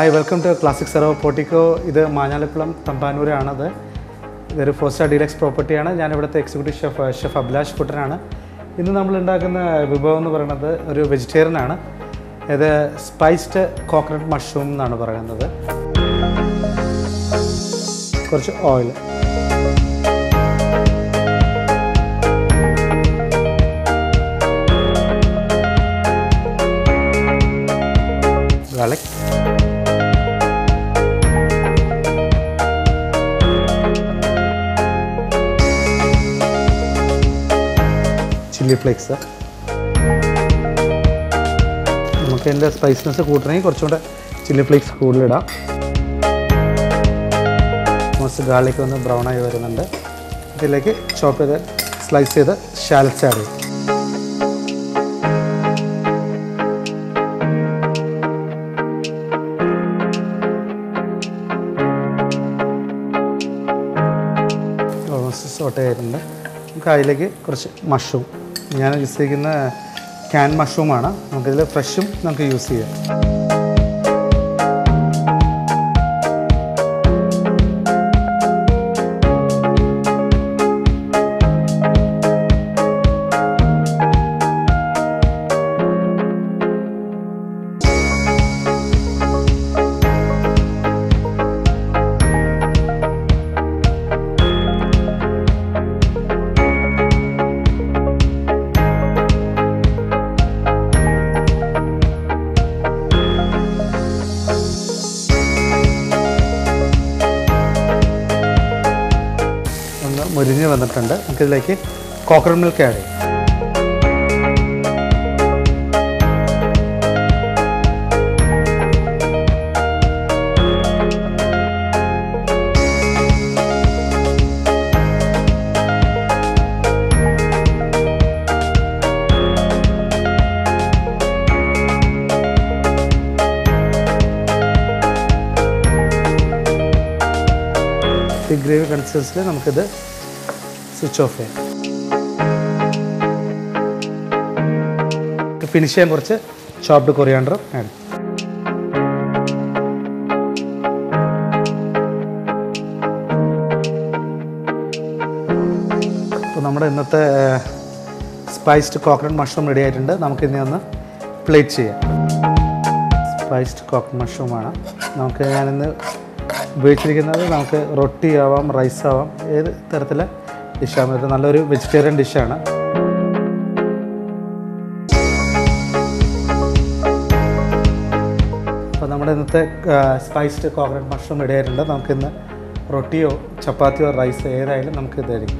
Hi welcome to classic സെറോ portico ഇത് മാഞ്ഞാലക്കുളം തമ്പാനൂരാണത്. ഇതൊരു ഫോർ സ്റ്റാർ ഡീലക്സ് പ്രോപ്പർട്ടിയാണ് ഞാൻ ഇവിടുത്തെ എക്സിക്യൂട്ടീവ് ഷെഫ് ഷെഫ് അഭിലാഷ് കുട്ടനാണ് ഇന്ന് നമ്മൾ ഉണ്ടാക്കുന്ന വിഭവം എന്ന് പറയുന്നത് ഒരു വെജിറ്റേറിയൻ ആണ്. ഇത് സ്പൈസ്ഡ് കോക്കനട്ട് മഷ്റൂം എന്നാണ് പറയുന്നത്. കുറച്ച് ഓയിൽ garlic. ചില്ലി ഫ്ലേക്സ് നമുക്ക് എന്റെ സ്പൈസിനെസ് കൂട്ടണമെങ്കിൽ കുറച്ചുകൂടെ ചില്ലി ഫ്ലേക്സ് കൂടുതലിടാം മോസ്റ്റ് ഗാർലിക് ഒന്ന് ബ്രൗൺ ആയി വരുന്നുണ്ട്. ഇതിലേക്ക് ചോപ്പ് ചെയ്ത് സ്ലൈസ് ചെയ്ത് ഷാലറ്റ്സ് ആഡ് ചെയ്യും. ഓൾമോസ്റ്റ് സോട്ട് ആയിട്ടുണ്ട് നമുക്ക് അതിലേക്ക് കുറച്ച് മഷ്റൂം ഞാൻ യൂസ് ചെയ്യുന്ന ക്യാൻ മഷ്റൂമാണ്. നമുക്കിതിൽ ഫ്രഷും നമുക്ക് യൂസ് ചെയ്യാം. മുരിഞ്ഞ് വന്നിട്ടുണ്ട്. നമുക്കിതിലേക്ക് കോക്കനട്ട് മിൽക്ക് ആഡ് ചെയ്യും. ഗ്രേവി കൺസിസ്റ്റൻസിൽ നമുക്കിത് സ്വിച്ച് ഓഫ് ചെയ്യാം ഫിനിഷ് ചെയ്യാൻ കുറച്ച് ചോപ്ഡ് കൊറിയാണ്ടറും ആഡ് അപ്പോൾ നമ്മുടെ ഇന്നത്തെ സ്പൈസ്ഡ് കോക്കനട്ട് മഷ്റൂം റെഡി ആയിട്ടുണ്ട്. നമുക്കിനി ഒന്ന് പ്ലേറ്റ് ചെയ്യാം. സ്പൈസ്ഡ് കോക്കനട്ട് മഷ്റൂമാണ് നമുക്ക് ഞാനിന്ന് ഉപയോഗിച്ചിരിക്കുന്നത് നമുക്ക് റൊട്ടി ആവാം റൈസ് ആവാം ഏത് തരത്തിലെ ഡിഷാണ് ഇത് നല്ലൊരു വെജിറ്റേറിയൻ ഡിഷാണ് അപ്പോൾ നമ്മുടെ ഇന്നത്തെ സ്പൈസ്ഡ് കോക്കനട്ട് മഷ്റൂം ഇടയായിട്ടുണ്ട് നമുക്കിന്ന് റൊട്ടിയോ ചപ്പാത്തിയോ റൈസോ ഏതായാലും നമുക്ക് ഇതായിരിക്കും